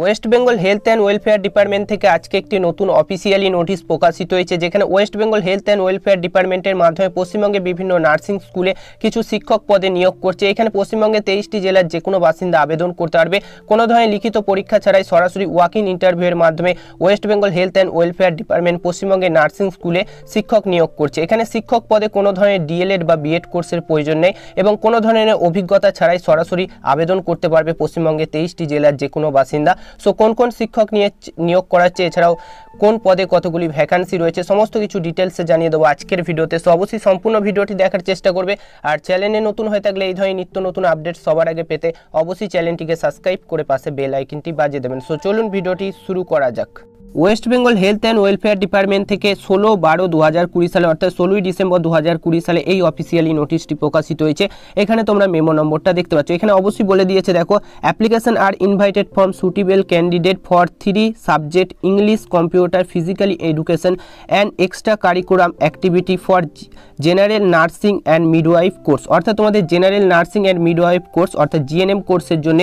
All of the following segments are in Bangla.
West Bengal health and welfare department থেকে আজকে একটি নতুন অফিসিয়ালি নোটিশ প্রকাশিত হয়েছে, যেখানে West Bengal health and welfare ডিপার্টমেন্টের মাধ্যমে পশ্চিমবঙ্গে বিভিন্ন নার্সিং স্কুলে কিছু শিক্ষক পদে নিয়োগ করছে। এখানে পশ্চিমবঙ্গে তেইশটি জেলার যে কোনো বাসিন্দা আবেদন করতে পারবে। কোনো ধরনের লিখিত পরীক্ষা ছাড়াই সরাসরি ওয়াক ইন ইন্টারভিউয়ের মাধ্যমে West Bengal health and welfare department পশ্চিমবঙ্গে নার্সিং স্কুলে শিক্ষক নিয়োগ করছে। এখানে শিক্ষক পদে কোনো ধরনের ডিএলএড বা বিএড কোর্সের প্রয়োজন নেই এবং কোনো ধরনের অভিজ্ঞতা ছাড়াই সরাসরি আবেদন করতে পারবে পশ্চিমবঙ্গে তেইশটি জেলার যে কোনো বাসিন্দা। সো কোন কোন শিক্ষক নিয়ে নিয়োগ করাচ্ছে এছাড়াও কোন পদে কতগুলি ভ্যাকান্সি রয়েছে, সমস্ত কিছু ডিটেলসে জানিয়ে দেবো আজকের ভিডিওতে। সো অবশ্যই সম্পূর্ণ ভিডিওটি দেখার চেষ্টা করবে। আর চ্যানেলে নতুন হয়ে থাকলে এই ধরনের নিত্য নতুন আপডেট সবার আগে পেতে অবশ্যই চ্যানেলটিকে সাবস্ক্রাইব করে পাশে বেল আইকনটি বাজিয়ে দেবেন। সো চলুন ভিডিওটি শুরু করা যাক। West Bengal health and welfare department থেকে ষোলো বারো দু হাজার কুড়ি সালে, অর্থাৎ ষোলোই ডিসেম্বর দু হাজার কুড়ি সালে এই অফিসিয়ালি নোটিশটি প্রকাশিত হয়েছে। এখানে তোমরা মেমো নম্বরটা দেখতে পাচ্ছ। এখানে অবশ্যই বলে দিয়েছে, দেখো application are invited from suitable candidate for three subject English computer physically education and extra curriculum activity for general nursing and midwife course অর্থাৎ তোমাদের general nursing and midwife course অর্থাৎ জিএনএম কোর্সের জন্য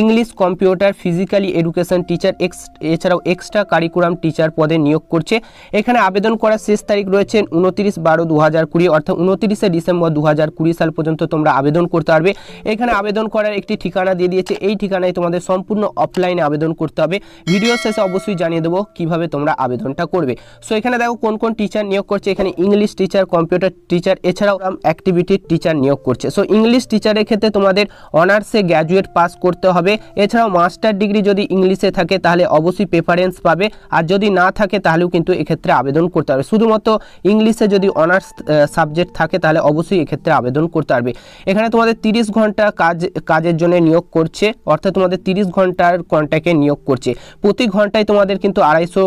English computer physically education teacher x এছাড়াও এক্সট্রা কারিকুলাম টিচার পদে নিয়োগ করছে। এখানে আবেদন করার শেষ তারিখ রয়েছে উনত্রিশ বারো দু হাজার কুড়ি, অর্থাৎ উনত্রিশে ডিসেম্বর দু হাজার কুড়ি সাল পর্যন্ত তোমরা আবেদন করতে পারবে। এখানে আবেদন করার একটি ঠিকানা দিয়ে দিয়েছে। এই ঠিকানায় তোমাদের সম্পূর্ণ অফলাইনে আবেদন করতে হবে। ভিডিও শেষে অবশ্যই জানিয়ে দেবো কীভাবে তোমরা আবেদনটা করবে। সো এখানে দেখো কোন কোন টিচার নিয়োগ করছে। এখানে ইংলিশ টিচার কম্পিউটার টিচার এছাড়াও অ্যাক্টিভিটির টিচার নিয়োগ করছে। সো ইংলিশ টিচারের ক্ষেত্রে তোমাদের অনার্সে গ্র্যাজুয়েট পাস করতে হবে। এছাড়াও মাস্টার ডিগ্রি যদি ইংলিশে থাকে, তাহলে অবশ্যই প্রেফারেন্স পাবে। আর যদি না থাকে, তাহলেও কিন্তু এক্ষেত্রে আবেদন করতে হবে শুধুমাত্র ইংলিশে যদি অনার্স সাবজেক্ট থাকে, তাহলে অবশ্যই এক্ষেত্রে আবেদন করতে পারবে। এখানে তোমাদের তিরিশ ঘণ্টা কাজ, কাজের জন্য নিয়োগ করছে, অর্থাৎ তোমাদের তিরিশ ঘণ্টার কন্ট্যাক্টে নিয়োগ করছে। প্রতি ঘন্টায় তোমাদের কিন্তু আড়াইশো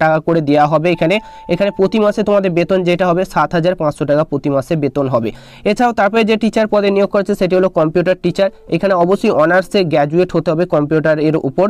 টাকা করে দেওয়া হবে এখানে। এখানে প্রতি মাসে তোমাদের বেতন যেটা হবে, সাত হাজার পাঁচশো টাকা প্রতি মাসে বেতন হবে। এছাড়াও তারপরে যে টিচার পদে নিয়োগ করছে, সেটি হলো কম্পিউটার টিচার এখানে অবশ্যই অনার্সে গ্র্যাজুয়েট হতে হবে কম্পিউটার এর উপর।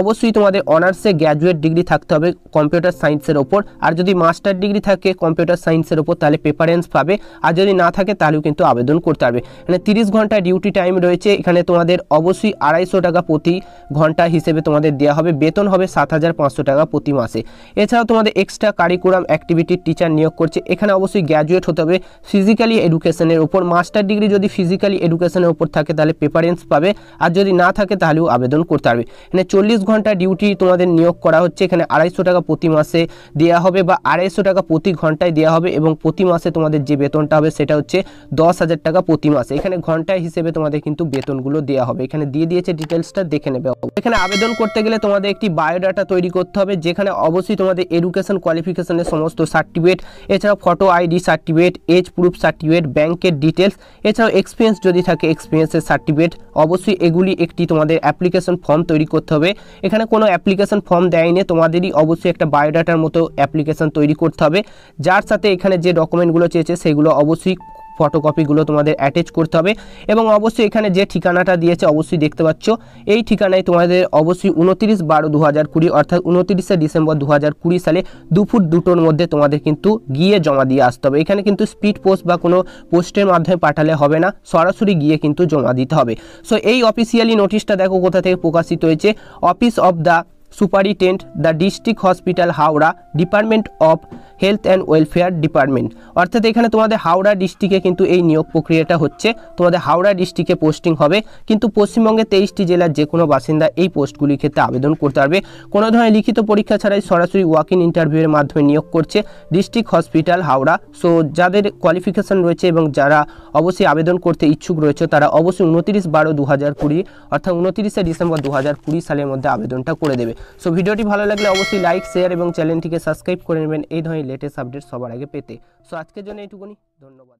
অবশ্যই তোমাদের অনার্সে গ্র্যাজুয়েট ডিগ্রি থাকতে হবে কম্পিউটার সায়েন্সের ওপর। আর যদি মাস্টার ডিগ্রি থাকে কম্পিউটার সায়েন্সের ওপর, তাহলে প্রেফারেন্স পাবে। আর যদি না থাকে, তাহলেও কিন্তু আবেদন করতে পারবে। মানে তিরিশ ঘণ্টা ডিউটি টাইম রয়েছে। এখানে তোমাদের অবশ্যই আড়াইশো টাকা প্রতি ঘণ্টা হিসেবে তোমাদের দেওয়া হবে। বেতন হবে সাত হাজার পাঁচশো টাকা প্রতি মাসে। এছাড়াও তোমাদের এক্সট্রা কারিকুলাম অ্যাক্টিভিটির টিচার নিয়োগ করছে। এখানে অবশ্যই গ্র্যাজুয়েট হতে হবে ফিজিক্যালি এডুকেশনের ওপর। মাস্টার ডিগ্রি যদি ফিজিক্যালি এডুকেশনের ওপর থাকে, তাহলে প্রেফারেন্স পাবে। আর যদি না থাকে, তাহলেও আবেদন করতে পারবে। এখানে চল্লিশ ঘণ্টা ডিউটি তোমাদের নিয়োগ করা হচ্ছে। এখানে আড়াইশো টাকা প্রতি মাসে দেওয়া হবে বা আড়াইশো টাকা প্রতি ঘন্টায় দেওয়া হবে এবং প্রতি মাসে তোমাদের যে বেতনটা হবে সেটা হচ্ছে দশ হাজার টাকা প্রতি মাসে। এখানে ঘন্টায় হিসেবে তোমাদের কিন্তু বেতনগুলো দেওয়া হবে। এখানে দিয়ে দিয়েছে ডিটেলসটা দেখে নেবে। এখানে আবেদন করতে গেলে তোমাদের একটি বায়োডাটা তৈরি করতে হবে, যেখানে অবশ্যই তোমাদের এডুকেশন কোয়ালিফিকেশনের সমস্ত সার্টিফিকেট, এছাড়াও photo ID certificate, age proof certificate, ব্যাংকের ডিটেলস এছাড়াও এক্সপিরিয়েন্স যদি থাকে এক্সপিরিয়েন্সের সার্টিফিকেট, অবশ্যই এগুলি একটি তোমাদের অ্যাপ্লিকেশন ফর্ম তৈরি করতে হবে। এখানে কোনো অ্যাপ্লিকেশন ফর্ম দেয়নি তোমাদেরই অবশ্যই একটা বায়োডাটার মতো অ্যাপ্লিকেশন তৈরি করতে হবে। যার সাথে এখানে যে ডকুমেন্টগুলো চেয়েছে, সেগুলো অবশ্যই ফটোকপিগুলো তোমাদের অ্যাটাচ করতে হবে এবং অবশ্যই এখানে যে ঠিকানাটা দিয়েছে, অবশ্যই দেখতে পাচ্ছ। এই ঠিকানায় তোমাদের অবশ্যই উনতিরিশ বারো দু হাজার কুড়ি অর্থাৎ উনতিরিশে ডিসেম্বর দু হাজার কুড়ি সালে দুপুর দুটোর মধ্যে তোমাদের কিন্তু গিয়ে জমা দিয়ে আসতে হবে। এখানে কিন্তু স্পিড পোস্ট বা কোনো পোস্টের মাধ্যমে পাঠালে হবে না, সরাসরি গিয়ে কিন্তু জমা দিতে হবে। সো এই অফিসিয়ালি নোটিশটা দেখো কোথা থেকে প্রকাশিত হয়েছে। Office of the superintendent the district hospital, Howrah, department of health and welfare department. অর্থাৎ এখানে তোমাদের হাওড়া ডিস্ট্রিক্টে কিন্তু এই নিয়োগ প্রক্রিয়াটা হচ্ছে। তোমাদের হাওড়া ডিস্ট্রিক্টে পোস্টিং হবে। কিন্তু পশ্চিমবঙ্গে তেইশটি জেলার যে কোনো বাসিন্দা এই পোস্টগুলির ক্ষেত্রে আবেদন করতে পারবে। কোনো ধরনের লিখিত পরীক্ষা ছাড়াই সরাসরি ওয়াক ইন ইন্টারভিউয়ের মাধ্যমে নিয়োগ করছে ডিস্ট্রিক্ট হসপিটাল, হাওড়া। সো যাদের কোয়ালিফিকেশন রয়েছে এবং যারা অবশ্যই আবেদন করতে ইচ্ছুক রয়েছে, তারা অবশ্যই উনতিরিশ বারো দু হাজার কুড়ি অর্থাৎ উনতিরিশে ডিসেম্বর দু হাজার কুড়ি সালের মধ্যে আবেদনটা করে দেবে। সো ভিডিওটি ভালো লাগলে অবশ্যই লাইক শেয়ার এবং চ্যানেলটিকে সাবস্ক্রাইব করে নেবেন। এই ধরনের লেটেস্ট আপডেট সবার আগে পেতে। সো আজকের জন্য এইটুকুনি। ধন্যবাদ।